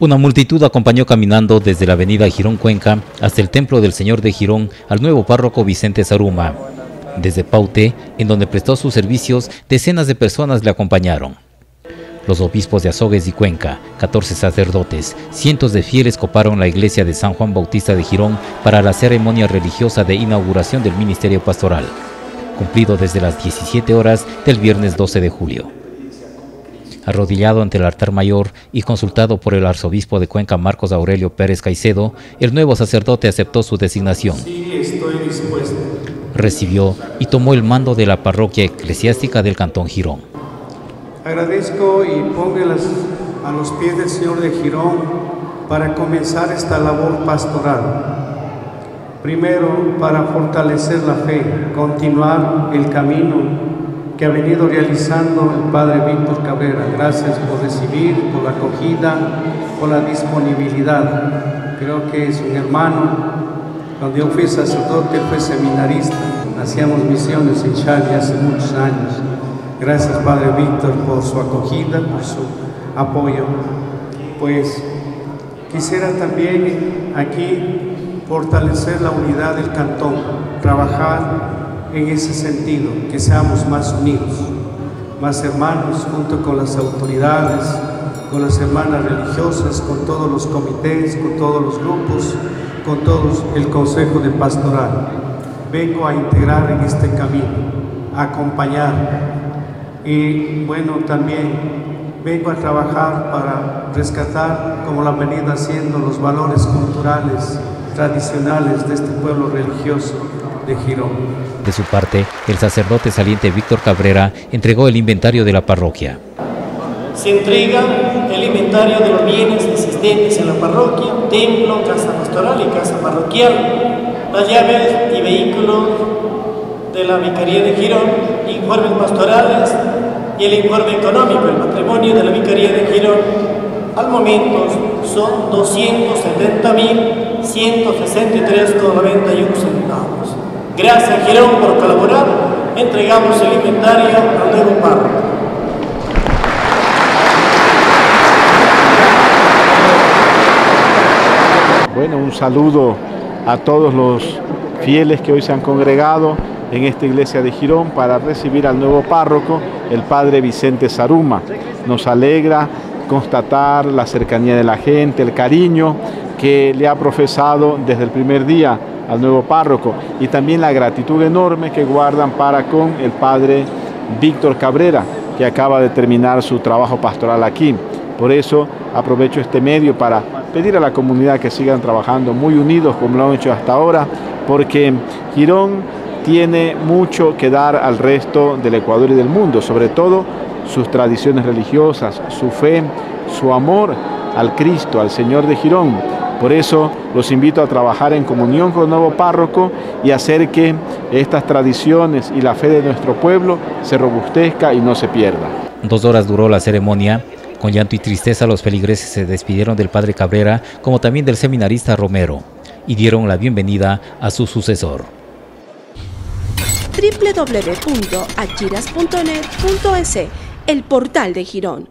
Una multitud acompañó caminando desde la avenida Girón Cuenca hasta el templo del Señor de Girón al nuevo párroco Vicente Zaruma. Desde Paute, en donde prestó sus servicios, decenas de personas le acompañaron. Los obispos de Azogues y Cuenca, 14 sacerdotes, cientos de fieles coparon la iglesia de San Juan Bautista de Girón para la ceremonia religiosa de inauguración del ministerio pastoral, cumplido desde las 17 horas del viernes 12 de julio. Arrodillado ante el altar mayor y consultado por el arzobispo de Cuenca Marcos Aurelio Pérez Caicedo, el nuevo sacerdote aceptó su designación. Recibió y tomó el mando de la parroquia eclesiástica del Cantón Girón. Agradezco y póngelas a los pies del Señor de Girón para comenzar esta labor pastoral. Primero, para fortalecer la fe, continuar el camino que ha venido realizando el Padre Víctor Cabrera. Gracias por recibir, por la acogida, por la disponibilidad. Creo que es un hermano. Cuando yo fui sacerdote, fue seminarista. Hacíamos misiones en Chile hace muchos años. Gracias, Padre Víctor, por su acogida, por su apoyo. Pues quisiera también aquí fortalecer la unidad del cantón, trabajar en ese sentido, que seamos más unidos, más hermanos junto con las autoridades, con las hermanas religiosas, con todos los comités, con todos los grupos, con todos el Consejo de Pastoral. Vengo a integrar en este camino, a acompañar y bueno, también vengo a trabajar para rescatar, como han venido haciendo, los valores culturales, tradicionales de este pueblo religioso de Girón. De su parte, el sacerdote saliente Víctor Cabrera entregó el inventario de la parroquia. Se entrega el inventario de los bienes existentes en la parroquia, templo, casa pastoral y casa parroquial, las llaves y vehículos de la Vicaría de Girón, informes pastorales y el informe económico, el patrimonio de la Vicaría de Girón. Al momento son 270.163,91 centavos. Gracias Girón por colaborar. Entregamos el inventario al nuevo párroco. Bueno, un saludo a todos los fieles que hoy se han congregado en esta iglesia de Girón para recibir al nuevo párroco, el padre Vicente Saruma. Nos alegra constatar la cercanía de la gente, el cariño que le ha profesado desde el primer día al nuevo párroco y también la gratitud enorme que guardan para con el padre Víctor Cabrera, que acaba de terminar su trabajo pastoral aquí. Por eso aprovecho este medio para pedir a la comunidad que sigan trabajando muy unidos como lo han hecho hasta ahora, porque Girón tiene mucho que dar al resto del Ecuador y del mundo, sobre todo sus tradiciones religiosas, su fe, su amor al Cristo, al Señor de Girón. Por eso los invito a trabajar en comunión con el nuevo párroco y hacer que estas tradiciones y la fe de nuestro pueblo se robustezca y no se pierda. Dos horas duró la ceremonia. Con llanto y tristeza los feligreses se despidieron del padre Cabrera como también del seminarista Romero y dieron la bienvenida a su sucesor. www.achiras.net.es, el portal de Girón